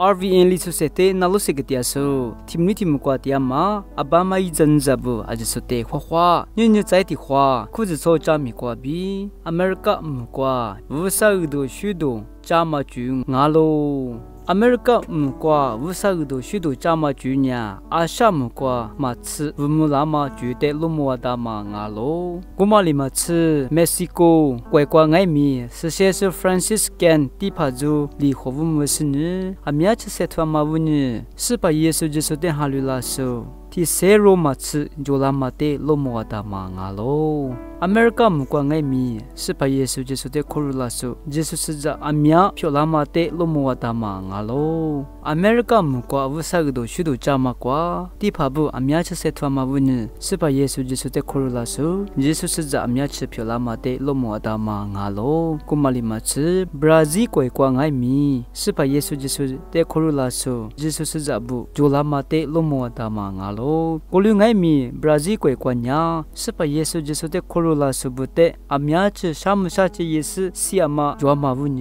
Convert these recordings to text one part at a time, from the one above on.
RVN li su sete na lo se getia so timni tim kwa tia ma abama i jan zabu a je so te khwa khwa nyi nyi chai ti khwa khu je so cha mi kwa bi america m kwa vu sa u do shu do cha ma chu nga lo အမေရိကမကွာဝဆာဂဒိုရှိဒိုချာမကျူညာအာရှမကွာမချဝမလာမကျူတဲ့လူမဝတာမငါလိုဂုမလီမချမက္ကဆီကိုကွယ်ကွာငိုင်မီဆရှေဆဖရန်စစ်ကန်တီဖာဂျူလီခိုဝမစနီအမြတ်ချက်ထွာမဝနီစပယေဆုဂျဆုတဲ့ဟာလူလာဆိုတီဆေရိုမချဂျိုလာမတဲ့လူမဝတာမငါလိုအမေရိကမကွာငိုင်မီစပယေဆုဂျေဆုတဲ့ခိုရလာဆုဂျေဆုစဇာအမြဖြောလာမတဲ့လမဝတာမငါလောအမေရိကမကွာဝဆာဂဒိုရှုဒိုချာမကွာတိဖာဘူးအမြချက်ဆက်ထွားမဘူးနစပယေဆုဂျေဆုတဲ့ခိုရလာဆုဂျေဆုစဇာအမြချက်ဖြောလာမတဲ့လမဝတာမငါလောကုမလီမချဘရာဇီကွယ်ကွာငိုင်မီစပယေဆုဂျေဆုတဲ့ခိုရလာဆုဂျေဆုစဇာဘူးဂျိုလာမတဲ့လမဝတာမငါလောကိုလူငိုင်မီဘရာဇီကွယ်ကွာညာစပယေဆုဂျေဆုတဲ့ခိုရလိုလာဆဘတဲ့အများချရှာမရှာချေယစဆီယမဂျွာမဘူးည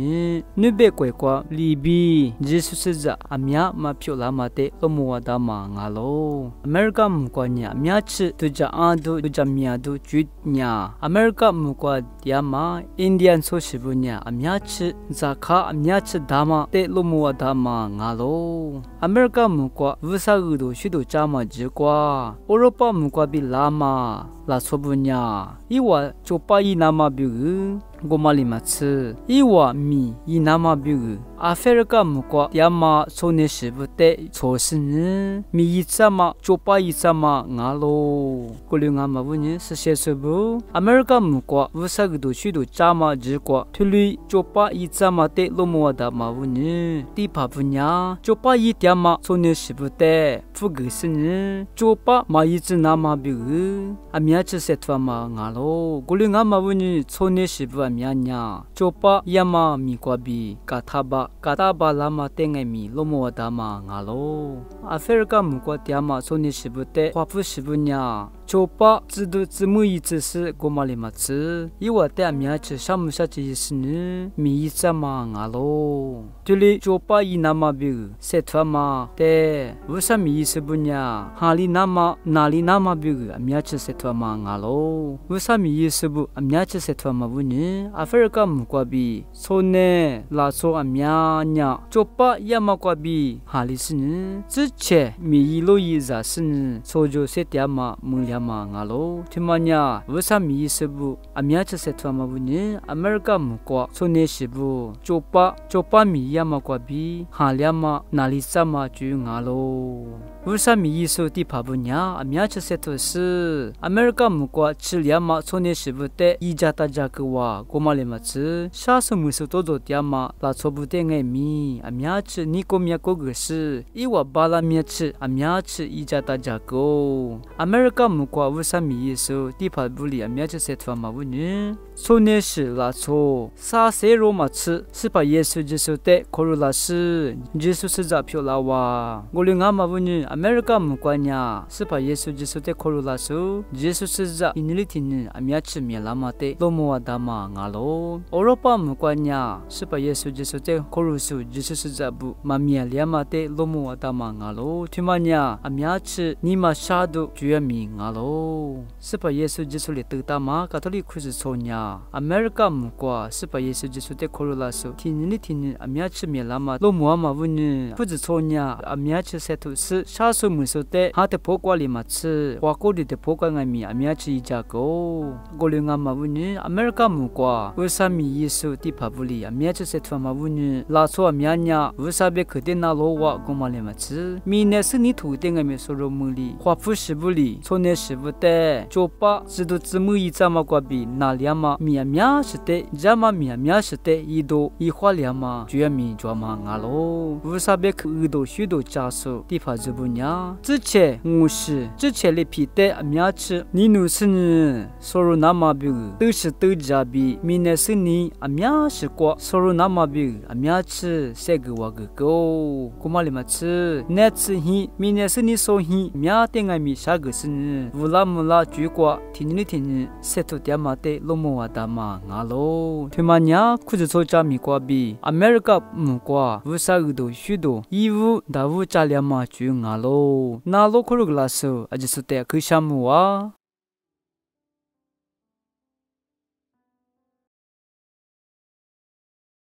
နိဘေကွယ်ကွာလီဘီဂျေဆုစဇာအများမဖြိုလာမတဲ့အမဝဒါမငါလောအမေရိကမကွာညာအများချတူကြအာဒူတူကြမြာဒူကျွညာအမေရိကမကွာတရားမအိန္ဒိယန်ဆိုရှိဘူးညာအများချဇာခါအများချဒါမတဲ့လမဝဒါမငါလောအမေရိကမကွာဝဆာဂူဒိုရှိဒိုချာမဂျကွာဥရောပမကွာဘီလာမာလာဆိုဘူးညာဤဝချိုပါဤနာမပြုဂိုမလီမချဤဝမီဤနာမပြုအာဖရိကမကွာယမဆိုနေရှိဘ တဲ့ချိုစင်းမီယစမချိုပါဤစမငါလိုကိုလူငါမဘူးညဆရှေဆဘူးအမေရိကမကွာဝဆဂဒူရှိဒူချာမဂျကွာထလီချိုပါဤစမတဲ့လိုမဝဒါမဘူးညတိဖပညာချိုပါဤတမဆိုနေရှိဘတဲ့ဖုဂစင်းချိုပါမာယစနာမပြုအမြတ်ချက်ဆက်ထွားမှာငါလိုကိုလူငါမဘူးညချိုနေရှိဘမြညာချိုပါယမမီကွာဘီကာသာဘကာတာဘာလာမတဲ့ငယ်မီလိုမောဒါမငါလိုအဖရိကမကွာတျာမဆိုနေရှိဘတဲ့ခွာဖုရှိဘညာ ချိုပါဇဒုဇမှုယစ်စကိုမလီမချီဝတ်တဲ့အများချရှမ်းမရှချီစနေမီစမငါလိုတူလီချိုပါဤနာမဘီဆက်ထွားမတဲ့ဝဆမီစဘညာဟာလီနာမနာလီနာမဘီအများချဆက်ထွားမငါလိုဝဆမီစဘအများချဆက်ထွားမဘူးနေအဖရိကမကွာဘီဆိုနေလာဆိုအများညာချိုပါယမကွာဘီဟာလီစနေဇချေမီလိုယီဇာစနေဆိုဂျိုဆက်တျာမမူလျာမငါလိုဒီမညာဝဆမီစဘူးအများချဆက်ထွားမဘူးနေအမေရိကမကွာဆိုနေရှိဘူးချိုပါချိုပါမီယမကွာဘီဟာလျာမနာလီစမကျူငါလိုဝဆမီယေဆိုတိဖာဘညာအများချက်ဆက်တော့စအမေရိကမကွာချီလျာမဆိုနေရှိဘတဲ့ဤကြတာကြကဝါကိုမလေးမချရှာဆမှုစတော့တော့တရားမလာချဘူးတဲ့ငယ်မီအများချနီကိုမြကိုကစဤဝဘာလာမြချအများချဤကြတာကြကိုအမေရိကမကွာဝဆမီယေဆိုတိဖာဘူးလီအများချက်ဆက်ထွားမှာဘူးညဆိုနေရှိလာချိုစာဆေရိုမချစပယေဆုဂျေဆုတဲ့ကိုရလာရှိဂျေဆုစဇာဖြိုလာဝါကိုလငါမဘူးညအမေရိကမကွာညာစပယေဆုဂျေဆုတဲ့ခိုလိုလာဆုဂျေဆုစဇာအင်းလီတင်အမြတ်ချမြေလာမတဲ့လိုမောဒါမငါလိုဩရောပမကွာညာစပယေဆုဂျေဆုတဲ့ခိုလိုဆုဂျေဆုစဇာဘူးမမြလျာမတဲ့လိုမောဒါမငါလိုထိမညာအမြတ်ချနီမရှာဒုကျွေမီငါလိုစပယေဆုဂျေဆုလေတူတာမကတိုလိခရစ်ဆိုညာအမေရိကမကွာစပယေဆုဂျေဆုတဲ့ခိုလိုလာဆုတင်နီတင်အမြတ်ချမြေလာမလိုမောမဝင်းဖုဇဆိုညာအမြတ်ချဆက်သူစရှာဆုမှုဆိုတဲ့ဟာတဖိုးကွာလီမချဝါကိုဒီတဖိုးကွာငါမီအမြတ်ချီကြကိုကိုလငါမဘူးနေအမေရိကမူကွာဝဆာမီယေဆုတိဖဘူးလီအမြတ်ချဆက်ထွမဘူးနေလာဆိုအမြညာဝဆာဘေခတဲ့နာလောဝါကိုမလေးမချမီနေစနီထူတဲ့ငါမီဆိုရမူလီခွာဖုရှိဘူးလီဆိုနေရှဘူးတဲ့ချိုပါစဒုဇမှုဤချမကွာဘီနာလျာမမီအမြရှိတဲ့ဂျမမီအမြရှိတဲ့ဤတို့ဤခွာလျာမကျွေးမီကြွားမငါလောဝဆာဘေခဥတို့ရှိတို့ချာဆုတိဖဇဘူးညာ之前我是之前的皮带阿苗吃，你努是呢，收入那么比都是都加比，明年是你阿苗是过收入那么比阿苗吃三个我个狗，姑妈里嘛吃，那次嘿，明年是你收嘿，苗定阿米啥个是呢， ဝလာမလာကျွေးကွာတီနီတီနီဆက်ထတမတဲ့လုံမဝတာမငါလောထွေမညာခုစစောချမီကွာဘီအမေရိကမကွာဝဆာဂဒိုရှုဒိုဤဝဒါဝချလျမကျွေးငါလောနာလောခရုဂလာဆာအဂျစတဲ့ခိရှာမူဝါ